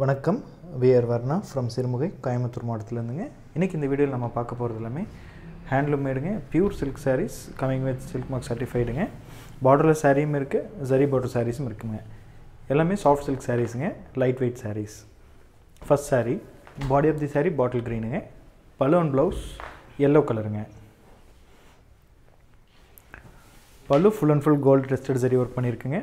வணக்கம். VR Varna from Sirumugai Coimbatore மாவட்டத்துலேருந்துங்க. இன்றைக்கி இந்த வீடியோவில் நம்ம பார்க்க போகிறது எல்லாமே handloom மேடுங்க. Pure silk saris coming with silk mark சர்டிஃபைடுங்க பார்டரில் சாரியும் இருக்குது ஜரி பார்டர் சாரீஸும் இருக்குங்க. எல்லாமே soft silk சாரீஸுங்க light weight saris first sari body of the sari பாட்டில் க்ரீனுங்க பலூன் ப்ளவுஸ் எல்லோ கலருங்க pallu full and full gold tested zari work பண்ணியிருக்குங்க.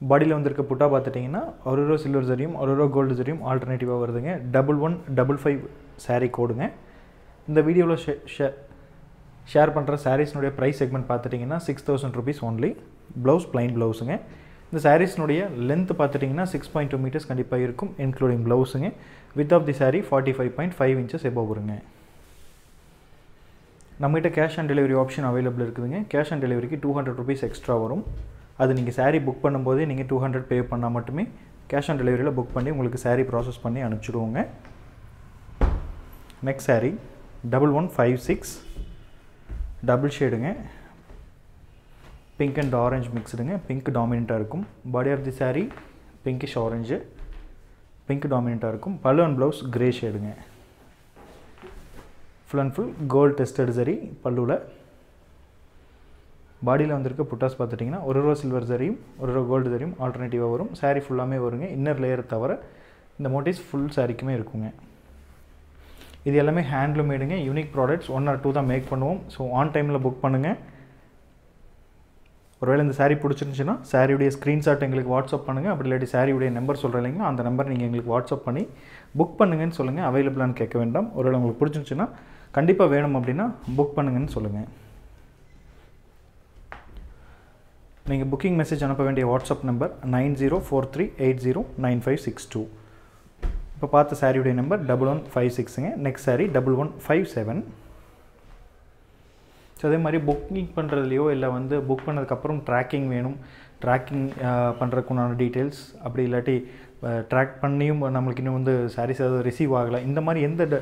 பாடியில் வந்திருக்க புட்டா பார்த்துட்டிங்கன்னா ஒரு ரூபா சில்வர் ஜரியும் ஒரு ரூபா கோல்டு ஜரியும் ஆல்டர்னேட்டிவாக வருதுங்க. Double one double five sari கோடுங்க இந்த வீடியோவில் ஷே ஷே ஷேர் பண்ணுற சாரீஸ்னுடைய ப்ரைஸ் செக்மெண்ட் பார்த்துட்டிங்கன்னா six thousand rupees only blouse plain ப்ளவுஸுங்க இந்த சாரீஸ்னுடைய லென்த் பார்த்துட்டிங்கன்னா சிக்ஸ் பாயிண்ட் டூ மீட்டர்ஸ் கண்டிப்பாக இருக்கும் including ப்ளவுஸுங்க width of the sari forty five point five inches above வருங்க நம்மகிட்ட cash on delivery option available இருக்குதுங்க. கேஷ் ஆன் டெலிவரிக்கு டூ ஹண்ட்ரட் ருபீஸ் எக்ஸ்ட்ரா வரும். அது நீங்கள் சாரீ புக் பண்ணும்போதே நீங்கள் டூ ஹண்ட்ரட் பே பண்ணால் மட்டுமே கேஷ் ஆன் டெலிவரியில் புக் பண்ணி உங்களுக்கு சாரீ ப்ராசஸ் பண்ணி அனுப்பிச்சிடுவோங்க. Next sari double one five six double ஷேடுங்க pink and orange மிக்ஸ்டுங்க பிங்க் டாமினண்ட்டாக இருக்கும். Body of the sari pinkish orange pink டாமினண்ட்டாக இருக்கும். Pallu and blouse grey ஷேடுங்க full and full gold tested zari பல்லுவில் பாடியில் வந்திருக்க புட்டாஸ் பார்த்துட்டிங்கன்னா ஒரு ரூபா சில்வர் சரியும் ஒரு ரூபா கோல்டு சரியும் ஆல்டர்னேட்டிவாக வரும். சாரீ ஃபுல்லாமே வருங்க. இன்னர் லேயர் தவிர இந்த மோட்டிவ்ஸ் ஃபுல் சாரிக்குமே இருக்குங்க. இது எல்லாமே handloom மேடுங்க unique products one or two தான் மேக் பண்ணுவோம். ஸோ ஆன் டைமில் புக் பண்ணுங்கள் ஒருவேளை இந்த சாரீ பிடிச்சிருந்துச்சுன்னா சாரியுடைய ஸ்க்ரீன்ஷாட் எங்களுக்கு வாட்ஸ்அப் பண்ணுங்கள் அப்படி இல்லாட்டி சாரியுடைய நம்பர் சொல்கிறேன் இல்லைங்களா அந்த நம்பர் நீங்கள் எங்களுக்கு வாட்ஸ்அப் பண்ணி புக் பண்ணுங்கன்னு சொல்லுங்கள் அவைலபிளானு கேட்க வேண்டாம். ஒருவேளை உங்களுக்கு பிடிச்சிருந்துச்சுன்னா கண்டிப்பாக வேணும் அப்படின்னா புக் பண்ணுங்கன்னு சொல்லுங்கள் நீங்கள் புக்கிங் மெசேஜ் அனுப்ப வேண்டிய WhatsApp number nine zero four three eight zero nine five six two இப்போ பார்த்த சாரியுடைய number double one five சிக்ஸுங்க next sari double one five seven so அதே மாதிரி புக்கிங் பண்ணுறதுலையோ இல்லை வந்து புக் பண்ணதுக்கப்புறம் ட்ராக்கிங் வேணும். ட்ராக்கிங் பண்ணுறதுக்குண்டான டீட்டெயில்ஸ் அப்படி இல்லாட்டி ட்ராக் பண்ணியும் நம்மளுக்கு இன்னும் வந்து சாரீஸ் ஏதாவது ரிசீவ் ஆகலை. இந்த மாதிரி எந்த ட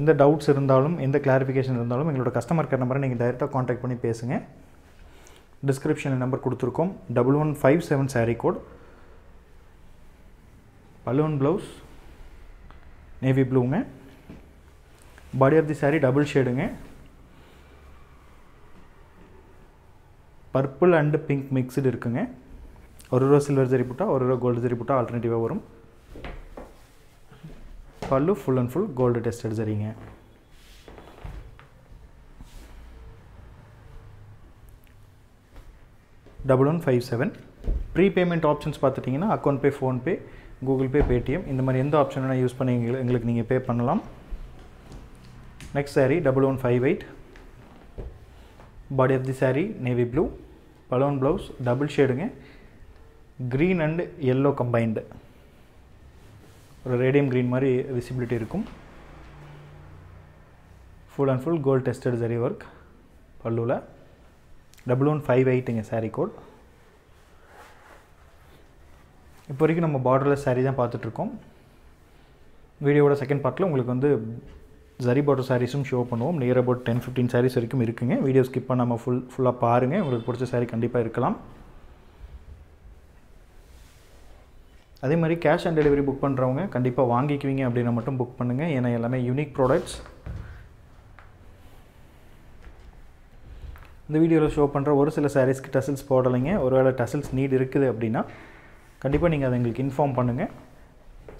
எந்த டவுட்ஸ் இருந்தாலும் எந்த கிளாரிஃபிகேஷன் இருந்தாலும் எங்களோட கஸ்டமர் கேர் நம்பரை நீங்கள் டைரெக்டாக காண்டாக்ட் பண்ணி பேசுங்க. டிஸ்கிரிப்ஷனில் நம்பர் கொடுத்துருக்கோம். Double one five seven sari code balloon blouse navy ப்ளூங்க body of the sari double ஷேடுங்க purple and pink mixed இருக்குங்க. ஒரு ரூபா சில்வர் ஜரி புட்டா ஒரு ரூபா கோல்டு ஜரி புட்டா ஆல்டர்னேட்டிவாக வரும். Pallu full and full gold tested சரிங்க double one five seven prepayment options பார்த்துட்டிங்கன்னா account pay PhonePe Google Pay Paytm இந்த மாதிரி எந்த ஆப்ஷன் வேணால் யூஸ் பண்ணி எங்களுக்கு எங்களுக்கு நீங்கள் பே பண்ணலாம். Next sari double one five eight body of the sari navy blue balloon blouse double ஷேடுங்க green and yellow combined ஒரு ரேடியம் க்ரீன் மாதிரி விசிபிலிட்டி இருக்கும். Full and full gold tested zari work பல்லுவில் double one five எயிட்டுங்க sari code இப்போ வரைக்கும் நம்ம borderless sari தான் பார்த்துட்ருக்கோம். வீடியோவோட செகண்ட் பார்ட்டில் உங்களுக்கு வந்து ஜரி பார்டர் சாரீஸும் ஷோ பண்ணுவோம். Near about ten fifteen saris வரைக்கும் இருக்குங்க. வீடியோ ஸ்கிப் பண்ணாமல் ஃபுல் ஃபுல்லாக பாருங்கள் உங்களுக்கு பிடிச்ச சாரீ கண்டிப்பாக இருக்கலாம். அதே மாதிரி கேஷ் ஆன் டெலிவரி புக் பண்ணுறவங்க கண்டிப்பாக வாங்கிக்குவீங்க அப்படின்னா மட்டும் புக் பண்ணுங்கள் ஏன்னா எல்லாமே யூனிக் ப்ராடக்ட்ஸ் இந்த வீடியோவில் ஷோ பண்ணுற ஒரு சில சாரீஸ்க்கு டசில்ஸ் போடலைங்க. ஒருவேளை டசில்ஸ் நீட் இருக்குது அப்படின்னா கண்டிப்பாக நீங்கள் அதை எங்களுக்கு இன்ஃபார்ம் பண்ணுங்கள்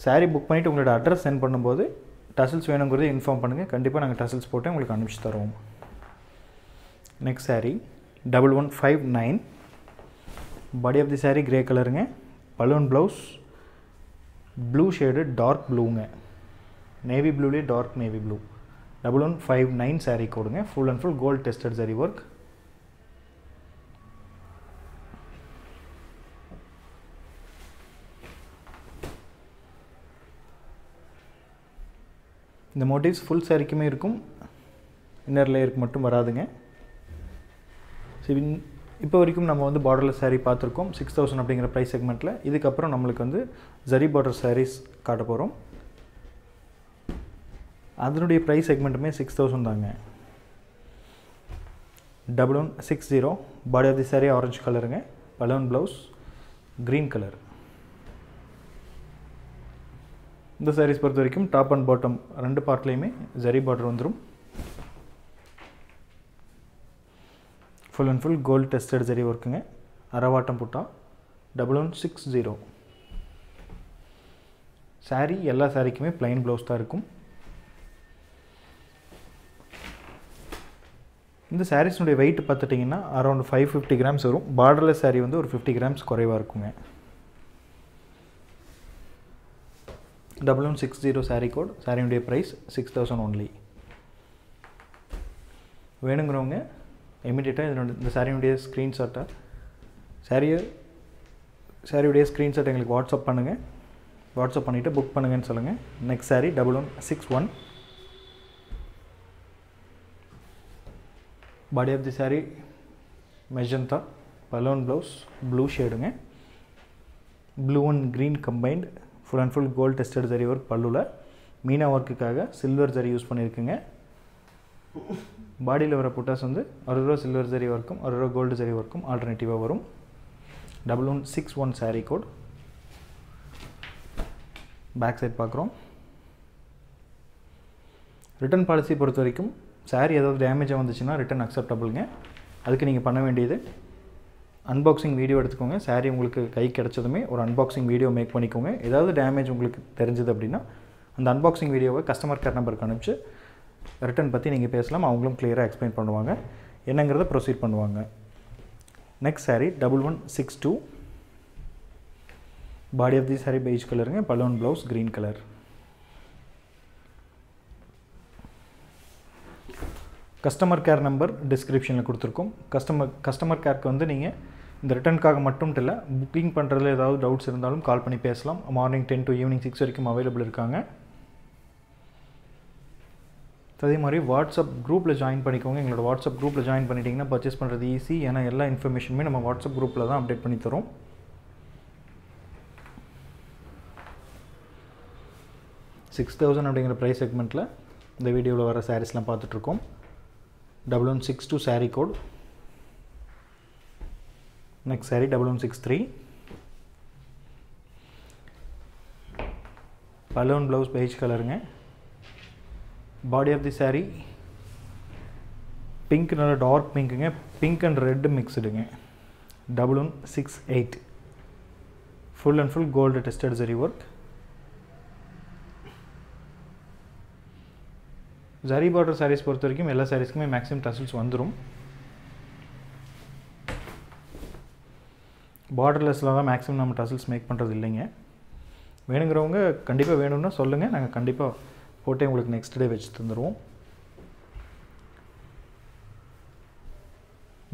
சாரீ புக் பண்ணிவிட்டு உங்களோட அட்ரஸ் சென்ட் பண்ணும்போது டசில்ஸ் வேணுங்கிறது இன்ஃபார்ம் பண்ணுங்கள் கண்டிப்பாக நாங்கள் டசில்ஸ் போட்டு உங்களுக்கு அனுப்பிச்சி தருவோம். Next sari double one five nine body of the sari grey கலருங்க balloon blouse blue shade dark ப்ளூங்க navy ப்ளூலேயே dark navy blue double one five nine sari கோடுங்க full and full gold tested zari work இந்த motifs full சாரிக்குமே இருக்கும். Inner லேயருக்கு மட்டும் வராதுங்க. So இப்போ வரைக்கும் நம்ம வந்து பார்டர்லெஸ் சாரீ பார்த்துருக்கோம். சிக்ஸ் தௌசண்ட் அப்படிங்கிற ப்ரைஸ் செக்மெண்ட்டில் இதுக்கப்புறம் நம்மளுக்கு வந்து ஜரி பார்டர் சாரீஸ் காட்ட போகிறோம் அதனுடைய ப்ரைஸ் செக்மெண்ட்டுமே சிக்ஸ் தௌசண்ட் தாங்க. Double one six zero body of the sari orange கலருங்க பலூன் ப்ளவுஸ் க்ரீன் கலர் இந்த சாரீஸ் பொறுத்த வரைக்கும் டாப் அண்ட் பாட்டம் ரெண்டு பார்ட்லேயுமே ஜரி பார்டர் வந்துடும் full and full gold tested zari ஒர்க்குங்க அரவாட்டம் புட்டா. Double one six zero sari எல்லா சாரீக்குமே ப்ளைன் ப்ளவுஸ் தான் இருக்கும். இந்த சாரீஸினுடைய வெயிட் பார்த்துட்டிங்கன்னா அரௌண்ட் ஃபைவ் ஃபிஃப்டி கிராம்ஸ் வரும். பார்டர்லெஸ் சாரீ வந்து ஒரு ஃபிஃப்டி கிராம்ஸ் குறைவாக இருக்குங்க. Double one six zero sari code சாரியுடைய ப்ரைஸ் சிக்ஸ் தௌசண்ட் ஒன்லி வேணுங்கிறவங்க இமீடியட்டாக இதனோட இந்த சாரியுடைய ஸ்க்ரீன்ஷாட்டை சாரியை சாரியுடைய ஸ்க்ரீன்ஷாட் எங்களுக்கு வாட்ஸ்அப் பண்ணுங்கள் வாட்ஸ்அப் பண்ணிவிட்டு புக் பண்ணுங்கன்னு சொல்லுங்கள் next sari double one six one body of the sari magenta balloon blouse blue ஷேடுங்க blue and green combined full and full gold tested zari work பல்லுவில் Meena ஒர்க்குக்காக சில்வர் ஜரி யூஸ் பண்ணியிருக்குங்க பாடியில் வர புட்டாஸ் வந்து ஒரு ரூபா சில்வர் ஜரி ஒர்க்கும் ஒரு ரூபா கோல்டு ஜரி ஒர்க்கும் ஆல்டர்னேட்டிவாக வரும். Double one six one sari code back side பார்க்குறோம் ரிட்டர்ன் பாலிசி பொறுத்த வரைக்கும் சாரீ ஏதாவது டேமேஜாக வந்துச்சுன்னா ரிட்டன் அக்செப்டபுளுங்க அதுக்கு நீங்கள் பண்ண வேண்டியது அன்பாக்சிங் வீடியோ எடுத்துக்கோங்க. சாரீ உங்களுக்கு கை கிடச்சதுமே ஒரு அன்பாக்சிங் வீடியோ மேக் பண்ணிக்கோங்க. ஏதாவது டேமேஜ் உங்களுக்கு தெரிஞ்சது அப்படின்னா அந்த அன்பாக்சிங் வீடியோவை கஸ்டமர் கேர் நம்பருக்கு அனுப்பிச்சு ரிட்டன் பற்றி நீங்கள் பேசலாம். அவங்களும் கிளியராக எக்ஸ்பிளைன் பண்ணுவாங்க. என்னங்கிறத ப்ரொசீட் பண்ணுவாங்க. Next sari double one six two body of the sari beige கலருங்க balloon blouse green colour customer care number டிஸ்கிரிப்ஷனில் கொடுத்துருக்கோம். கஸ்டமர் கஸ்டமர் கேருக்கு வந்து நீங்கள் இந்த ரிட்டர்னுக்காக மட்டும் இல்லை புக்கிங் பண்ணுறதுல ஏதாவது டவுட்ஸ் இருந்தாலும் கால் பண்ணி பேசலாம். Morning ten to evening six வரைக்கும் அவைலபிள் இருக்காங்க. அதே மாதிரி வாட்ஸ்அப் குரூப்பில் ஜாயின் பண்ணிக்கோங்க. எங்களோட வாட்ஸ்அப் குரூப்பில் ஜாயின் பண்ணிட்டீங்கன்னா பர்ச்சேஸ் பண்ணுறது ஈஸி ஏன்னா எல்லா இன்ஃபர்மேஷனுமே நம்ம வாட்ஸ்அப் குரூப்பில் தான் அப்டேட் பண்ணி தரோம். சிக்ஸ் தௌசண்ட் அப்படிங்கிற ப்ரைஸ் செக்மெண்ட்டில் இந்த வீடியோவில் வர சாரீஸ்லாம் பார்த்துட்ருக்கோம் double one six two sari code next sari double one six three balloon blouse beige கலருங்க body of the sari pink நல்ல டார்க் பிங்க்குங்க pink and red மிக்ஸ்டுங்க double one six eight full and full gold tested zari work zari border saris பொறுத்த வரைக்கும் எல்லா சாரீஸ்க்குமே maximum tassels வந்துடும் பார்டர்லெஸ்லாம் தான் maximum நம்ம tassels make பண்ணுறது இல்லைங்க. வேணுங்கிறவங்க கண்டிப்பாக வேணும்னா சொல்லுங்கள் நாங்கள் கண்டிப்பாக போட்டே உங்களுக்கு நெக்ஸ்ட் டே வச்சு தந்துடுவோம்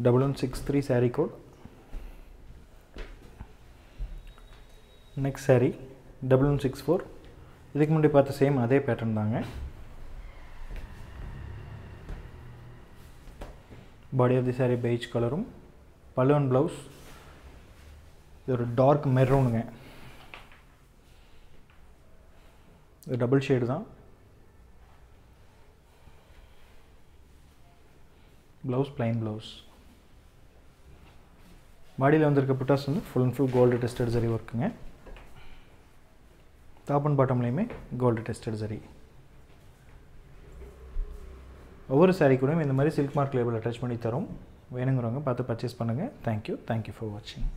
double one six three sari code next sari double one six four இதுக்கு முன்னாடி பார்த்த சேம் அதே பேட்டர்ன் தாங்க. Body of the sari beige கலரும் பலூன் ப்ளவுஸ் இது ஒரு டார்க் மெரூனுங்க இது டபுள் ஷேடு தான். ப்ளவுஸ் பிளைன் ப்ளவுஸ் பாடியில் வந்திருக்க புட்டாஸ் வந்து full and full gold tested zari ஒர்க்குங்க top and பாட்டம்லேயுமே கோல்டு டெஸ்டட் சரி. ஒவ்வொரு சாரீ கூடயும் இந்த மாதிரி சில்க் மார்க் லேபிள் அட்டாச் பண்ணி தரோம். வேணுங்கிறவங்க பார்த்து பர்ச்சேஸ் பண்ணுங்கள் தேங்க்யூ தேங்க்யூ ஃபார் வாட்சிங்